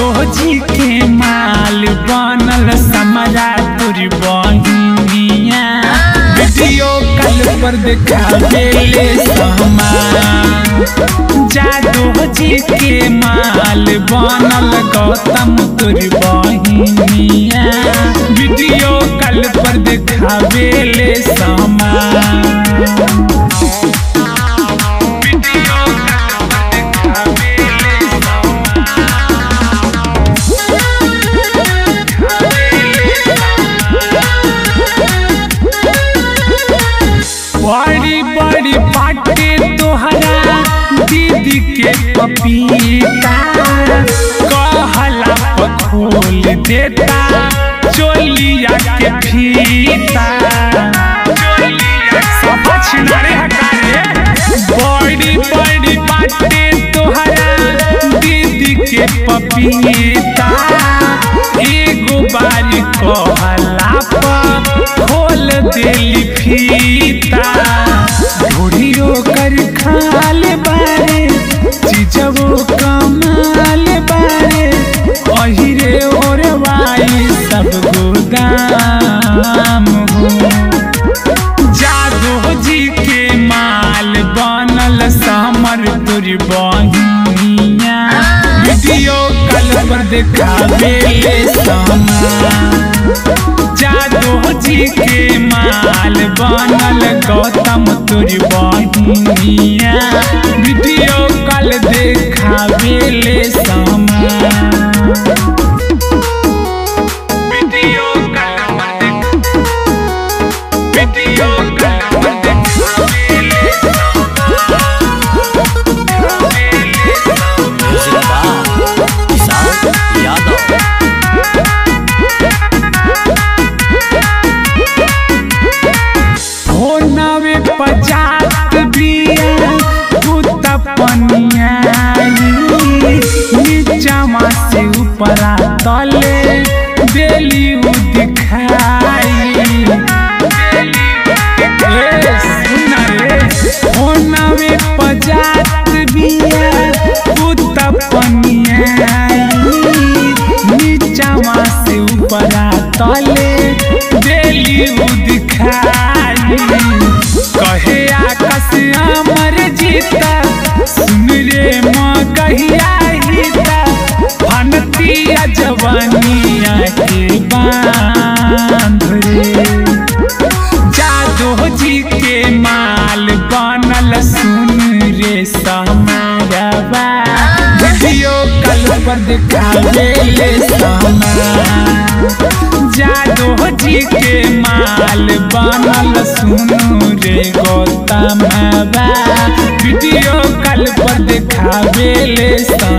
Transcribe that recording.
सोजी के माल बनल समरा तुर बहिनिया वीडियो कॉल पर देखा ले सामान। जादू के माल बनल गौतम तुर बहिनिया वीडियो कॉल पर देखावे दीदी के पपीता। कहला खोल देता चोलिया के फीता। बड़ी बड़ी दीदी के पपीता। कहला चीजबो कमाल बारे। अहिरे और वाई सब गोदाम हो। जादू जी के माल बनल समर तुर बहिनिया। वीडियो कॉल पर दिखावेले सामान जादू जी के माल बनल गौतम तुर बहनिया वीडियो कॉल देखा ले वीडियो होनवे पजात बिया नीचवा से ऊपरा तले उ दिखाई। होनवे पजात बिया भूत पनिया से ऊपरा तले के जी के माल बनल सुन रे समारवा वीडियो कल पर जादू जी के माल बनल सुन रे गौतम वीडियो कल पर सामान